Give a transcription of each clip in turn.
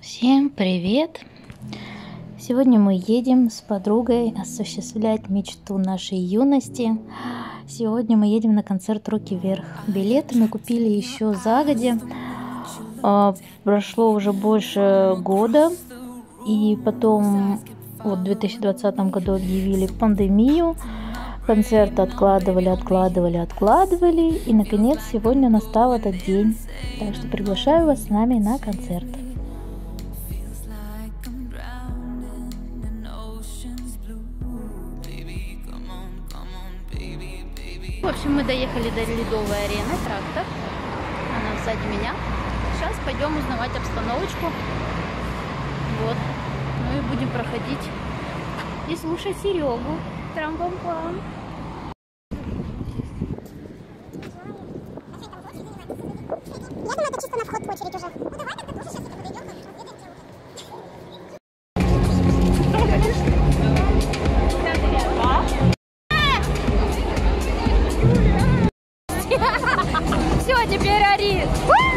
Всем привет! Сегодня мы едем с подругой осуществлять мечту нашей юности. Сегодня мы едем на концерт «Руки вверх». Билеты мы купили еще загодя. А, прошло уже больше года. И потом вот в 2020 году объявили пандемию. Концерт откладывали, откладывали, откладывали. И, наконец, сегодня настал этот день. Так что приглашаю вас с нами на концерт. Мы доехали до Ледовой арены, трактор. Она сзади меня. Сейчас пойдем узнавать обстановочку. Вот. Ну и будем проходить и слушать Серегу. Трам-пам-пам. Я 地。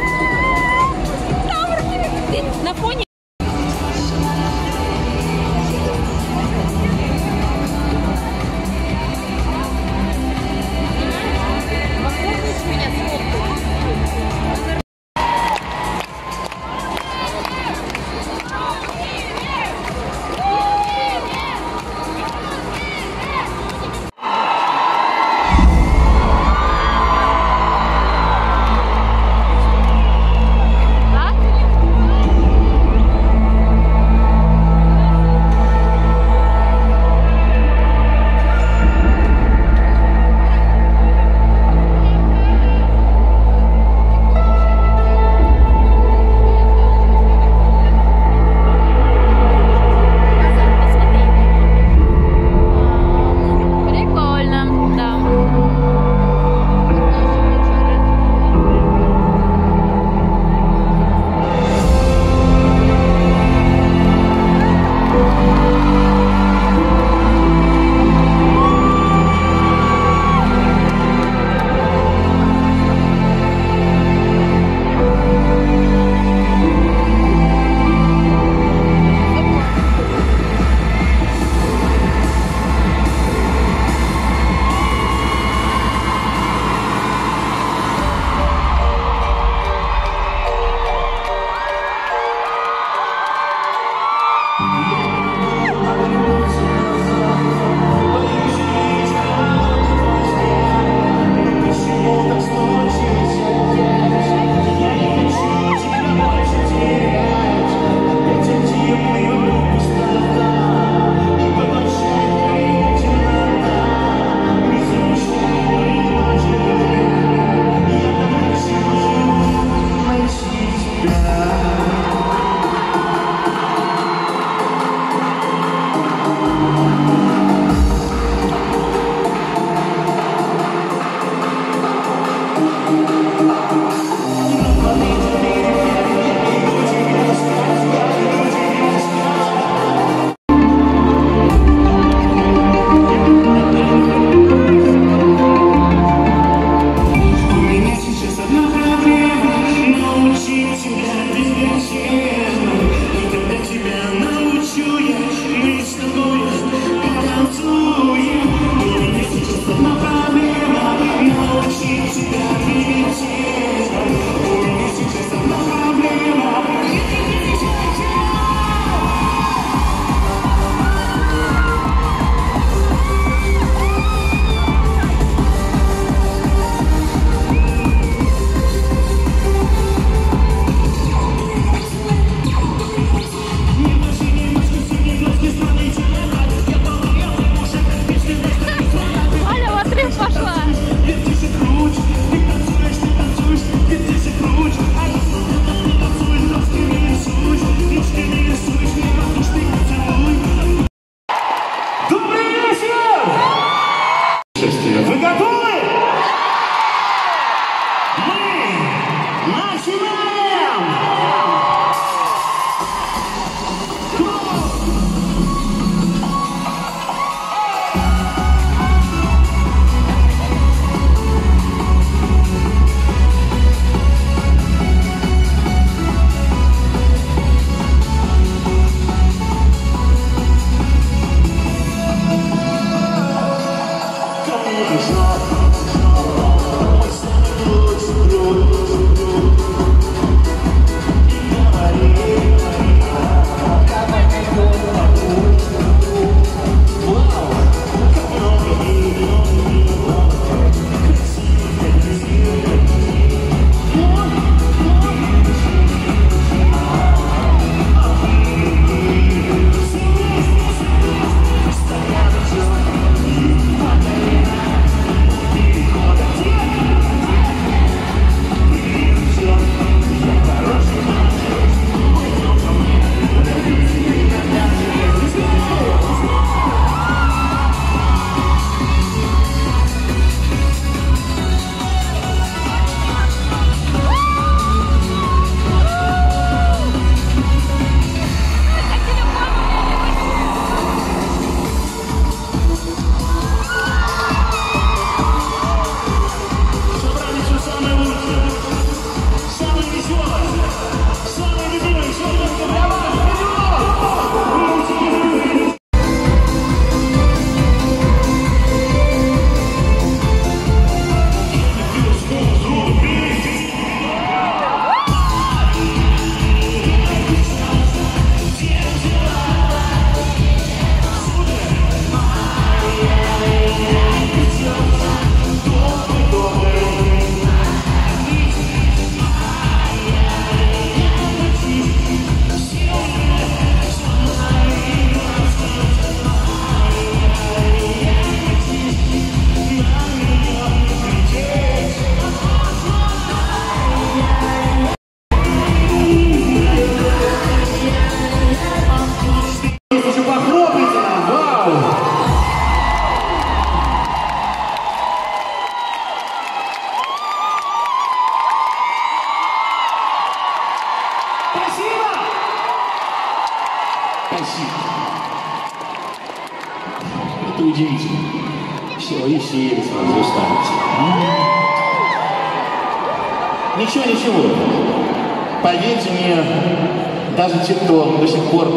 До сих пор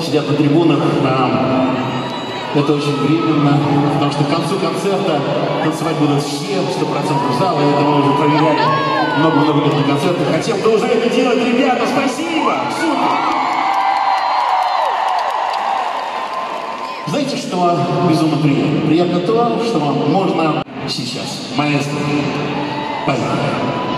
сидят на трибунах, а, это очень временно, потому что к концу концерта танцевать будут все, 100% зала, это мы уже проверяли много-много лет на концертах. А тем, кто уже это делает, ребята, спасибо! Супер! Знаете, что безумно приятно? Приятно то, что можно сейчас. Маэстро, поехали.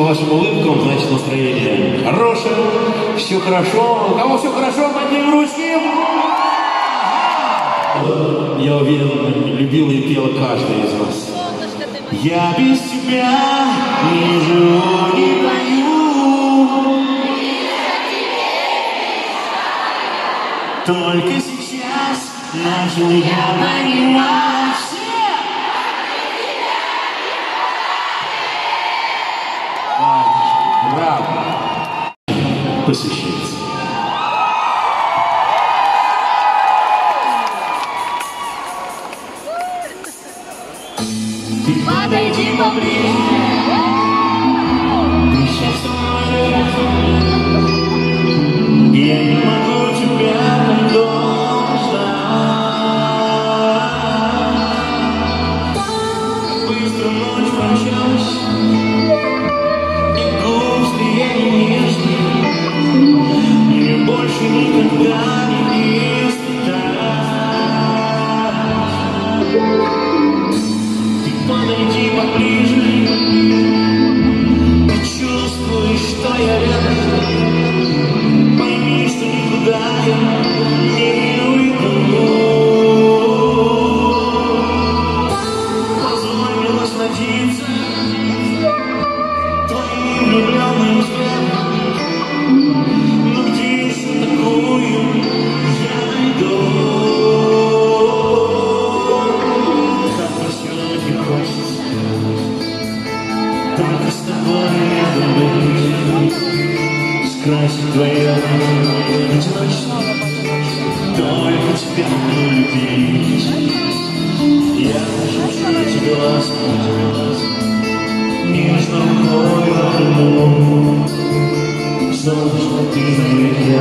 по вашим улыбкам, значит настроение хорошее, все хорошо. У кого все хорошо, подним ручки! Я уверен, любил и пел каждый из вас. Я без тебя не живу, не пою. Только сейчас начал я понимать,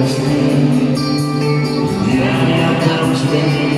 with me. Yeah, comes with me.